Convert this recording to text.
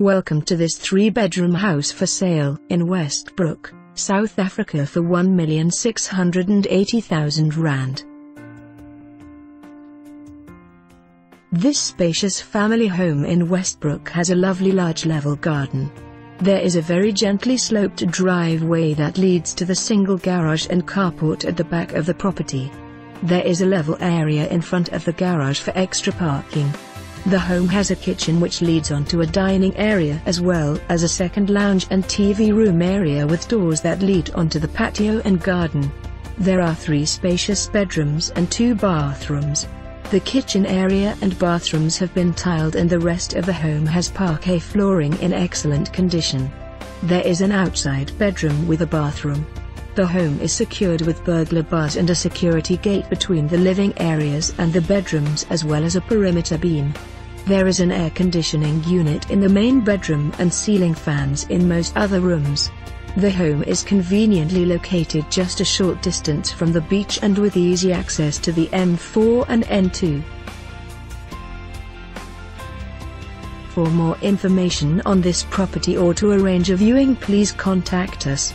Welcome to this three-bedroom house for sale in Westbrook, South Africa for 1,680,000 Rand. This spacious family home in Westbrook has a lovely large level garden. There is a very gently sloped driveway that leads to the single garage and carport at the back of the property. There is a level area in front of the garage for extra parking. The home has a kitchen which leads onto a dining area as well as a second lounge and TV room area with doors that lead onto the patio and garden. There are three spacious bedrooms and two bathrooms. The kitchen area and bathrooms have been tiled and the rest of the home has parquet flooring in excellent condition. There is an outside bedroom with a bathroom. The home is secured with burglar bars and a security gate between the living areas and the bedrooms as well as a perimeter beam. There is an air conditioning unit in the main bedroom and ceiling fans in most other rooms. The home is conveniently located just a short distance from the beach and with easy access to the M4 and N2. For more information on this property or to arrange a viewing please contact us.